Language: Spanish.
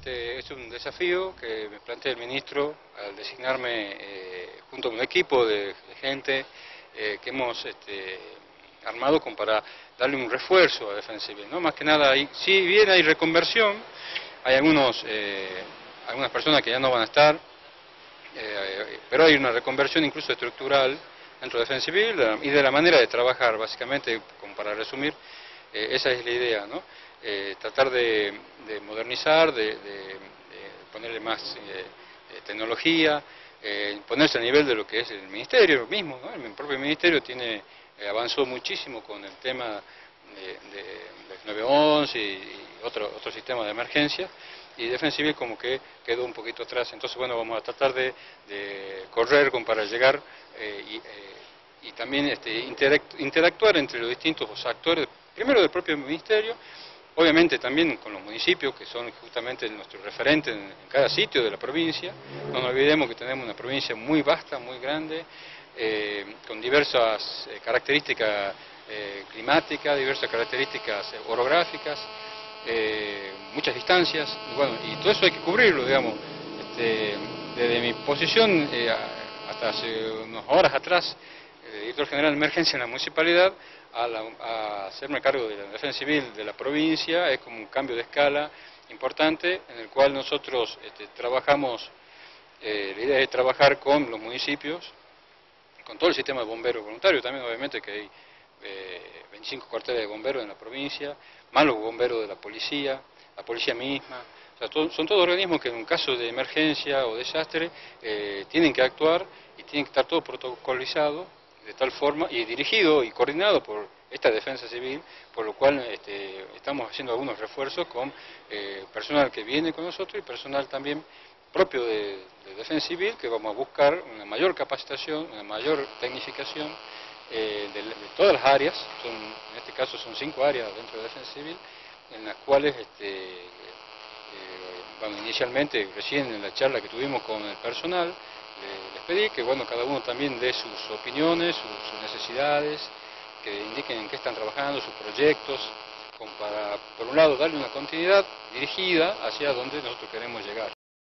este es un desafío que me plantea el ministro al designarme eh, junto a un equipo de, gente eh, que hemos este, armado como para darle un refuerzo a Defensa Civil. ¿no? Más que nada, si bien hay reconversión, hay algunos, eh, algunas personas que ya no van a estar, pero hay una reconversión incluso estructural dentro de Defensa Civil y de la manera de trabajar, básicamente, como para resumir, esa es la idea, ¿no? Eh, tratar de, modernizar, de, ponerle más eh, eh, tecnología, ponerse a nivel de lo que es el ministerio mismo. El propio ministerio tiene avanzó muchísimo con el tema de, del 911 y, y otro, otro sistema de emergencia y Defensa Civil como que quedó un poquito atrás. Entonces, bueno, vamos a tratar de, correr con, para llegar y, y, también este, interactuar entre los distintos actores, primero del propio ministerio, Obviamente también con los municipios, que son justamente nuestros referentes en, cada sitio de la provincia. No nos olvidemos que tenemos una provincia muy vasta, muy grande, eh, con diversas eh, características eh, climáticas, diversas características orográficas, muchas distancias, y, bueno, y todo eso hay que cubrirlo, digamos. Este, desde mi posición, hasta hace unas horas atrás, director general de emergencia en la municipalidad, a, hacerme cargo de la defensa civil de la provincia, es como un cambio de escala importante en el cual nosotros este, trabajamos, eh, la idea es trabajar con los municipios, con todo el sistema de bomberos voluntarios, también obviamente que hay 25 eh, cuarteles de bomberos en la provincia, más los bomberos de la policía, la policía misma, son todos organismos que en un caso de emergencia o desastre eh, tienen que actuar y tienen que estar todo protocolizado de tal forma, y dirigido y coordinado por esta defensa civil, por lo cual este, estamos haciendo algunos refuerzos con eh, personal que viene con nosotros y personal también propio de, defensa civil, que vamos a buscar una mayor capacitación, una mayor tecnificación eh, de, todas las áreas, son, en este caso son cinco áreas dentro de defensa civil, en las cuales este, eh, inicialmente, recién en la charla que tuvimos con el personal, les pedí que bueno, cada uno también dé sus opiniones, sus, necesidades, que indiquen en qué están trabajando, sus proyectos, como para, por un lado, darle una continuidad dirigida hacia donde nosotros queremos llegar.